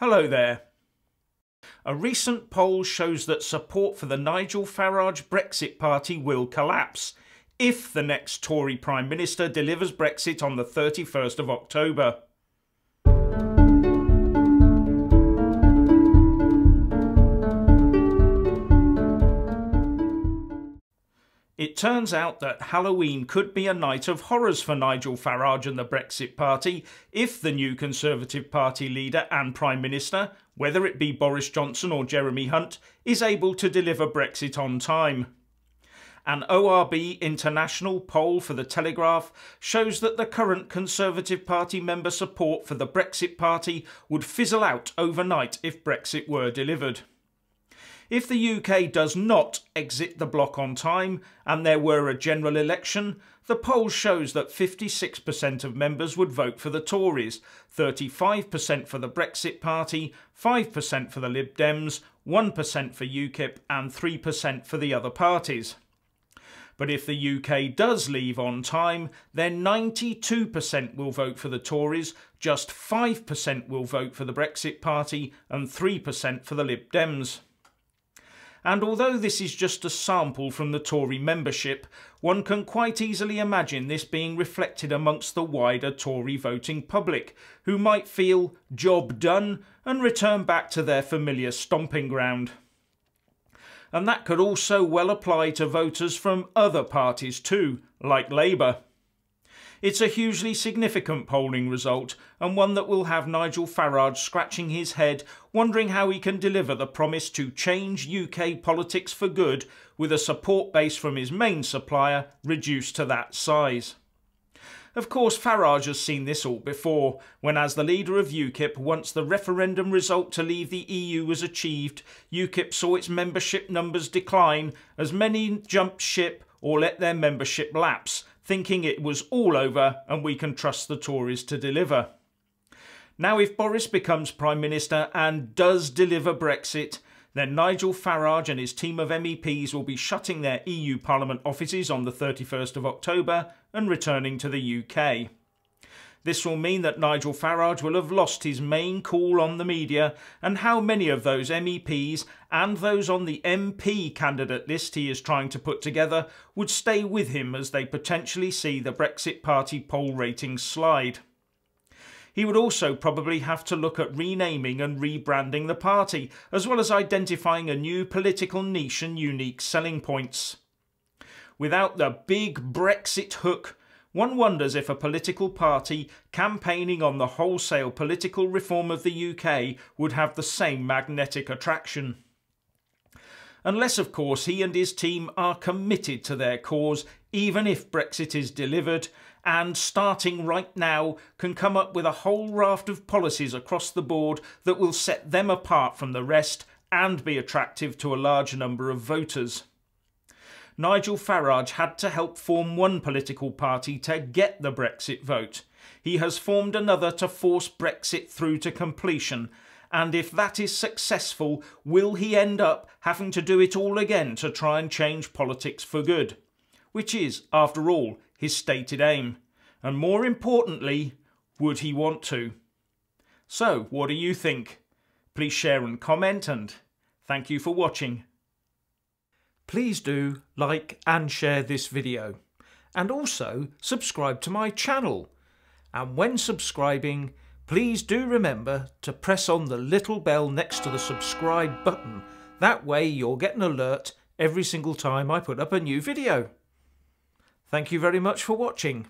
Hello there. A recent poll shows that support for the Nigel Farage Brexit Party will collapse if the next Tory Prime Minister delivers Brexit on the 31st of October. Turns out that Halloween could be a night of horrors for Nigel Farage and the Brexit Party if the new Conservative Party leader and Prime Minister, whether it be Boris Johnson or Jeremy Hunt, is able to deliver Brexit on time. An ORB International poll for The Telegraph shows that the current Conservative Party member support for the Brexit Party would fizzle out overnight if Brexit were delivered. If the UK does not exit the bloc on time and there were a general election, the poll shows that 56% of members would vote for the Tories, 35% for the Brexit Party, 5% for the Lib Dems, 1% for UKIP, and 3% for the other parties. But if the UK does leave on time, then 92% will vote for the Tories, just 5% will vote for the Brexit Party, and 3% for the Lib Dems and although this is just a sample from the Tory membership, one can quite easily imagine this being reflected amongst the wider Tory voting public, who might feel job done and return back to their familiar stomping ground. And that could also well apply to voters from other parties too, like Labour. It's a hugely significant polling result and one that will have Nigel Farage scratching his head, wondering how he can deliver the promise to change UK politics for good with a support base from his main supplier reduced to that size. Of course, Farage has seen this all before, when as the leader of UKIP, once the referendum result to leave the EU was achieved, UKIP saw its membership numbers decline as many jumped ship or let their membership lapse, thinking it was all over and we can trust the Tories to deliver. Now, if Boris becomes Prime Minister and does deliver Brexit, then Nigel Farage and his team of MEPs will be shutting their EU Parliament offices on the 31st of October and returning to the UK. This will mean that Nigel Farage will have lost his main call on the media, and how many of those MEPs and those on the MP candidate list he is trying to put together would stay with him as they potentially see the Brexit Party poll ratings slide. He would also probably have to look at renaming and rebranding the party, as well as identifying a new political niche and unique selling points. Without the big Brexit hook, one wonders if a political party campaigning on the wholesale political reform of the UK would have the same magnetic attraction. Unless, of course, he and his team are committed to their cause, even if Brexit is delivered, and starting right now can come up with a whole raft of policies across the board that will set them apart from the rest and be attractive to a large number of voters. Nigel Farage had to help form one political party to get the Brexit vote. He has formed another to force Brexit through to completion. And if that is successful, will he end up having to do it all again to try and change politics for good? Which is, after all, his stated aim. And more importantly, would he want to? So, what do you think? Please share and comment and thank you for watching please do like and share this video. And also subscribe to my channel. And when subscribing, please do remember to press on the little bell next to the subscribe button. That way you'll get an alert every single time I put up a new video. Thank you very much for watching.